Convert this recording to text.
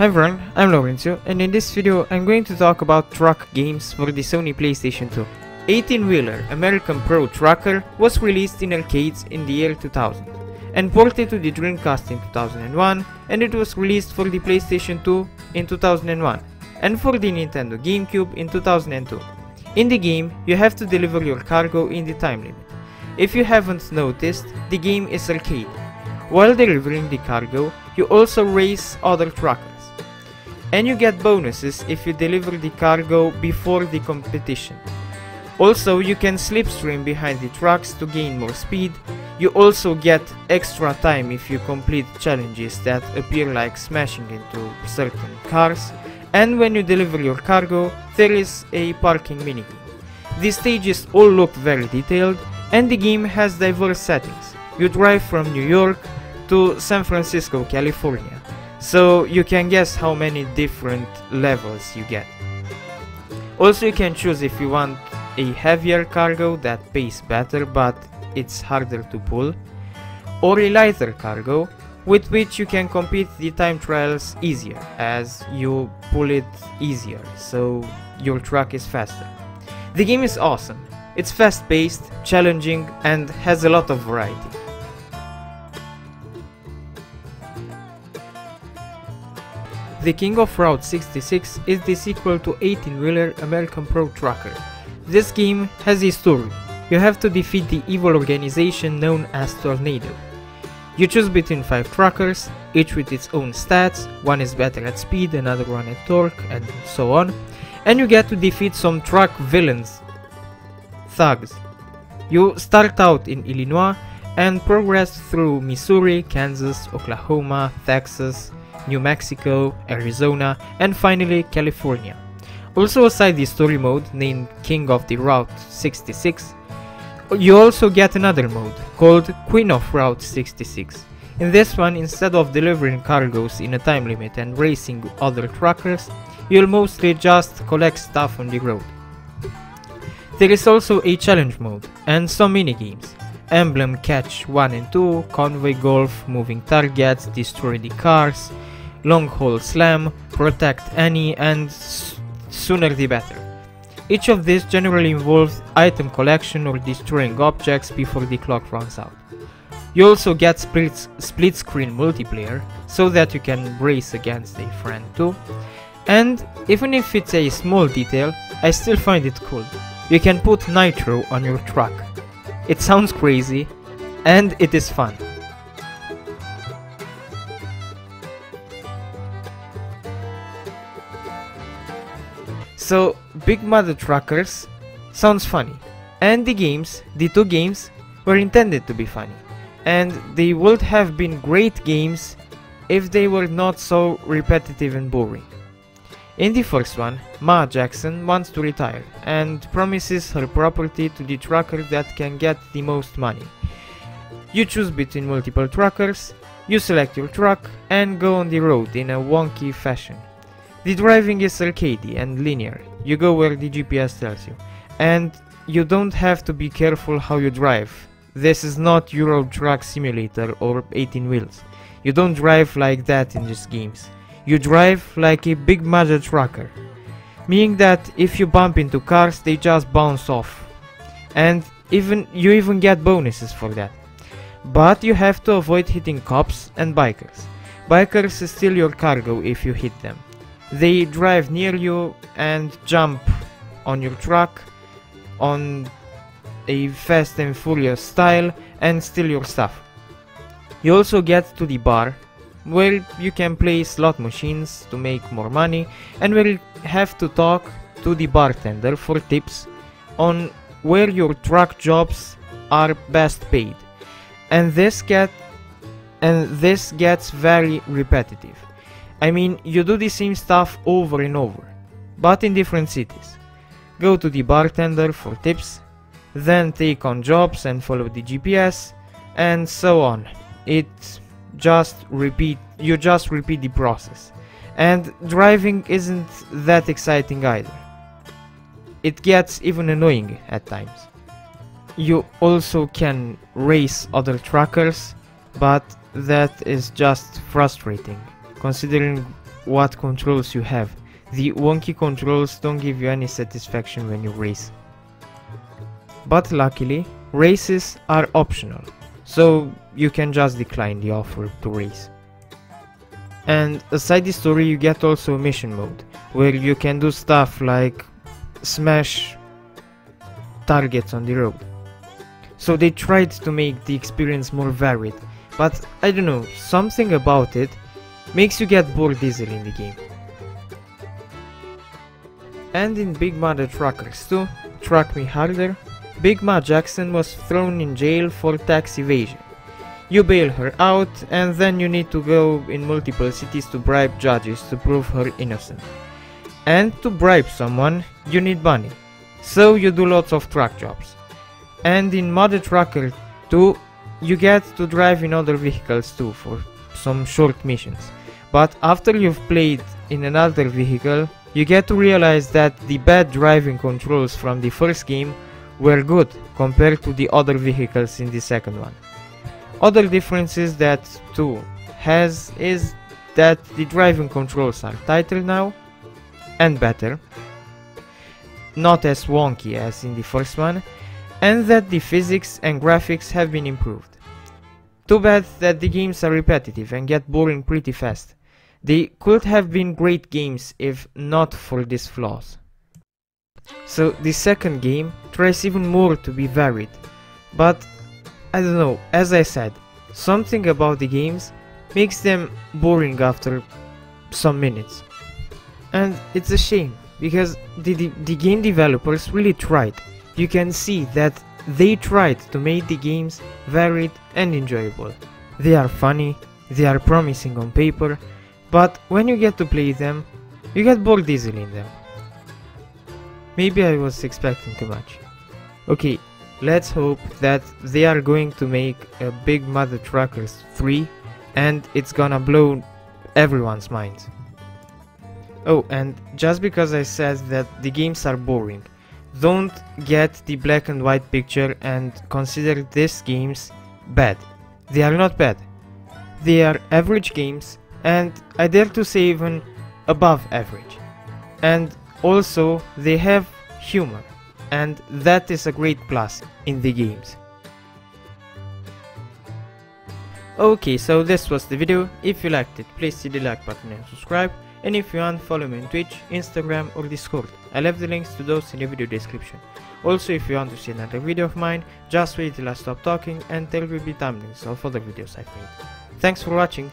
Hi everyone, I'm Laurentiu and in this video I'm going to talk about truck games for the Sony PlayStation 2. 18-wheeler American Pro Trucker was released in arcades in the year 2000 and ported to the Dreamcast in 2001 and it was released for the PlayStation 2 in 2001 and for the Nintendo GameCube in 2002. In the game, you have to deliver your cargo in the time limit. If you haven't noticed, the game is arcade. While delivering the cargo, you also race other truckers and you get bonuses if you deliver the cargo before the competition. Also, you can slipstream behind the trucks to gain more speed. You also get extra time if you complete challenges that appear like smashing into certain cars. And when you deliver your cargo, there is a parking minigame. The stages all look very detailed and the game has diverse settings. You drive from New York to San Francisco, California so you can guess how many different levels you get. Also you can choose if you want a heavier cargo that pays better but it's harder to pull, or a lighter cargo with which you can complete the time trials easier as you pull it easier so your truck is faster. The game is awesome, it's fast paced, challenging and has a lot of variety. The King of Route 66 is the sequel to 18-wheeler American Pro Trucker. This game has a story. You have to defeat the evil organization known as Tornado. You choose between 5 truckers, each with its own stats, one is better at speed, another one at torque, and so on, and you get to defeat some truck villains, thugs. You start out in Illinois and progress through Missouri, Kansas, Oklahoma, Texas, New Mexico, Arizona, and finally California. Also aside the story mode named King of the Route 66, you also get another mode called Queen of Route 66. In this one, instead of delivering cargoes in a time limit and racing other truckers, you'll mostly just collect stuff on the road. There is also a challenge mode and some minigames. Emblem Catch 1 and 2, Convoy Golf, Moving Targets, Destroy the Cars, long haul slam, protect any, and sooner the better. Each of these generally involves item collection or destroying objects before the clock runs out. You also get split, split screen multiplayer, so that you can race against a friend too. And even if it's a small detail, I still find it cool. You can put nitro on your truck. It sounds crazy, and it is fun. So, Big Mutha Truckers sounds funny. And the games, the two games, were intended to be funny. And they would have been great games if they were not so repetitive and boring. In the first one, Ma Jackson wants to retire and promises her property to the trucker that can get the most money. You choose between multiple truckers, you select your truck and go on the road in a wonky fashion. The driving is arcadey and linear, you go where the GPS tells you. And you don't have to be careful how you drive. This is not Euro Truck Simulator or 18 wheels. You don't drive like that in these games. You drive like a big major trucker. Meaning that if you bump into cars, they just bounce off. And even you even get bonuses for that. But you have to avoid hitting cops and bikers. Bikers steal your cargo if you hit them. They drive near you and jump on your truck on a fast and furious style and steal your stuff. You also get to the bar where you can play slot machines to make more money and you have to talk to the bartender for tips on where your truck jobs are best paid. And this get and this gets very repetitive. I mean, you do the same stuff over and over, but in different cities. Go to the bartender for tips, then take on jobs and follow the GPS, and so on. It just repeat, you just repeat the process. And driving isn't that exciting either. It gets even annoying at times. You also can race other truckers, but that is just frustrating considering what controls you have. The wonky controls don't give you any satisfaction when you race. But luckily, races are optional, so you can just decline the offer to race. And aside the story you get also mission mode, where you can do stuff like smash targets on the road. So they tried to make the experience more varied, but I don't know, something about it makes you get bored easily in the game. And in Big Mutha Truckers 2, Truck Me Harder, Big Ma Jackson was thrown in jail for tax evasion. You bail her out and then you need to go in multiple cities to bribe judges to prove her innocent. And to bribe someone, you need money. So you do lots of truck jobs. And in Mutha Trucker 2, you get to drive in other vehicles too for some short missions. But after you've played in another vehicle, you get to realize that the bad driving controls from the first game were good compared to the other vehicles in the second one. Other differences that 2 has is that the driving controls are tighter now and better, not as wonky as in the first one, and that the physics and graphics have been improved. Too bad that the games are repetitive and get boring pretty fast. They could have been great games if not for these flaws. So the second game tries even more to be varied, but I don't know, as I said, something about the games makes them boring after some minutes. And it's a shame, because the, the, the game developers really tried. You can see that they tried to make the games varied and enjoyable. They are funny, they are promising on paper, but when you get to play them, you get bored easily in them. Maybe I was expecting too much. Okay, let's hope that they are going to make a Big Mutha Truckers 3 and it's gonna blow everyone's mind. Oh, and just because I said that the games are boring, don't get the black and white picture and consider these games bad. They are not bad. They are average games and I dare to say even above average. And also they have humor and that is a great plus in the games. Okay, so this was the video. If you liked it, please hit the like button and subscribe. And if you want, follow me on Twitch, Instagram or Discord. I left the links to those in the video description. Also, if you want to see another video of mine, just wait till I stop talking and there will be thumbnails of other videos I've made. Thanks for watching.